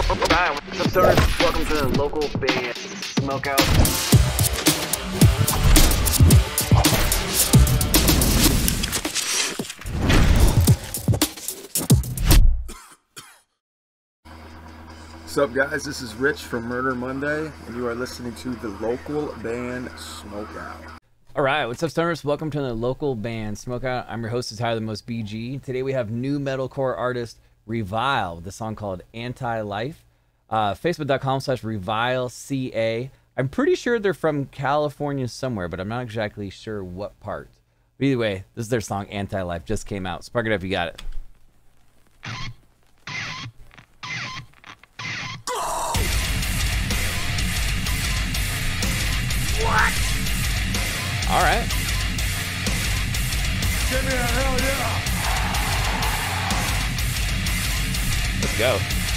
What's up, stoners? Welcome to the local band Smokeout. What's up, guys? This is Rich from Murder Monday, and you are listening to the local band Smokeout. All right, what's up, stoners? Welcome to the local band Smokeout. I'm your host, is Tyler the Most BG. Today we have nu metalcore artist Revile a song called Anti Life. Uh, Facebook.com slash Revile CA. I'm pretty sure they're from California somewhere, but I'm not exactly sure what part. But either way, this is their song Anti Life. Just came out. Spark it up, you got it. What? All right. Give me a hell yeah! Go.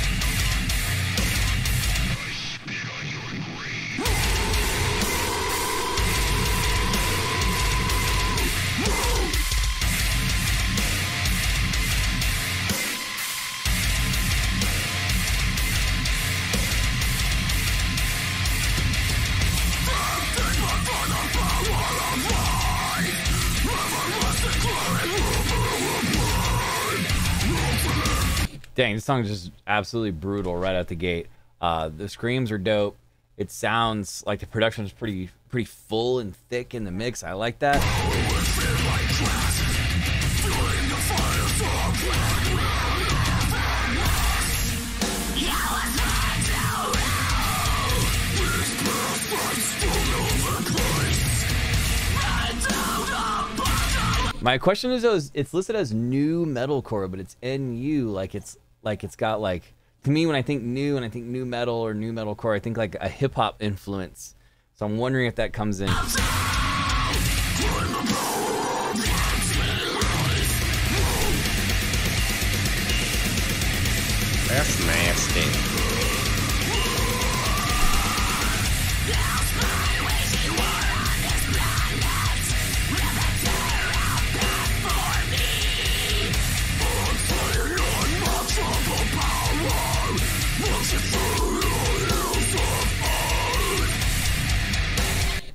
Dang, this song is just absolutely brutal right out the gate. Uh, the screams are dope. It sounds like the production is pretty pretty full and thick in the mix. I like that. My question is, though, it's listed as nu metalcore, but it's NU, like it's like it's got like to me when I think new and I think nu metal or nu metalcore, I think like a hip hop influence. So I'm wondering if that comes in. That's nasty.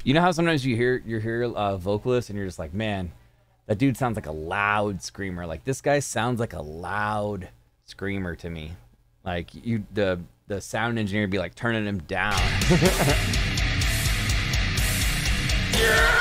You know how sometimes you hear you hear a vocalist and you're just like, man, that dude sounds like a loud screamer. Like this guy sounds like a loud screamer to me. Like you, the the sound engineer be like turning him down.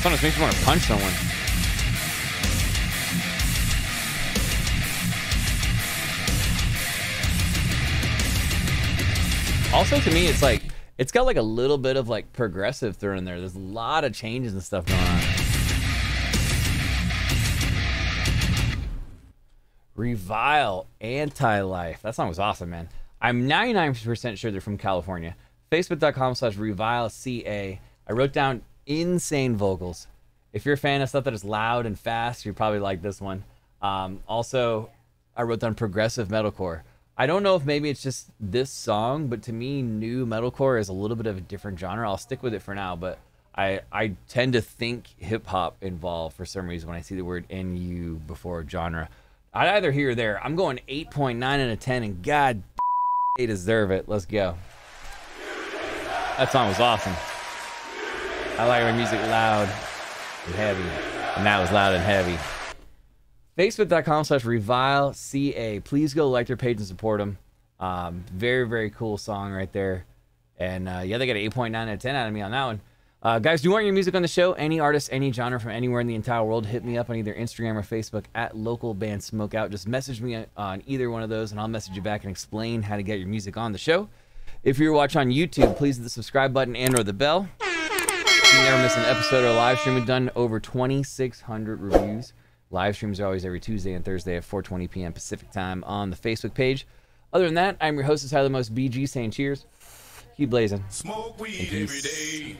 Sometimes makes me want to punch someone. Also, to me, it's like it's got like a little bit of like progressive thrown in there. There's a lot of changes and stuff going on. Revile Anti-Life. That song was awesome, man. I'm 99% sure they're from California. Facebook.com slash Revile CA. I wrote down insane vocals. If you're a fan of stuff that is loud and fast, you probably like this one. Um, also, I wrote down progressive metalcore. I don't know if maybe it's just this song, but to me, nu metalcore is a little bit of a different genre. I'll stick with it for now, but I I tend to think hip hop involved for some reason when I see the word NU before genre. I'd either here or there. I'm going 8.9 out of 10, and God, they deserve it. Let's go. That song was awesome. I like my music loud and heavy, and that was loud and heavy. Facebook.com slash Revile CA. Please go like their page and support them. Um, very, very cool song right there. And uh, yeah, they got an 8.9 out of 10 out of me on that one. Uh, guys, do you want your music on the show? Any artist, any genre from anywhere in the entire world, hit me up on either Instagram or Facebook at local band smokeout. Just message me on either one of those, and I'll message you back and explain how to get your music on the show. If you're watching on YouTube, please hit the subscribe button and or the bell. You never miss an episode or live stream. We've done over 2,600 reviews. Live streams are always every Tuesday and Thursday at 4:20 p.m. Pacific time on the Facebook page. Other than that, I'm your host, Tyler Most BG, saying cheers. Keep blazing. Smoke weed peace. day.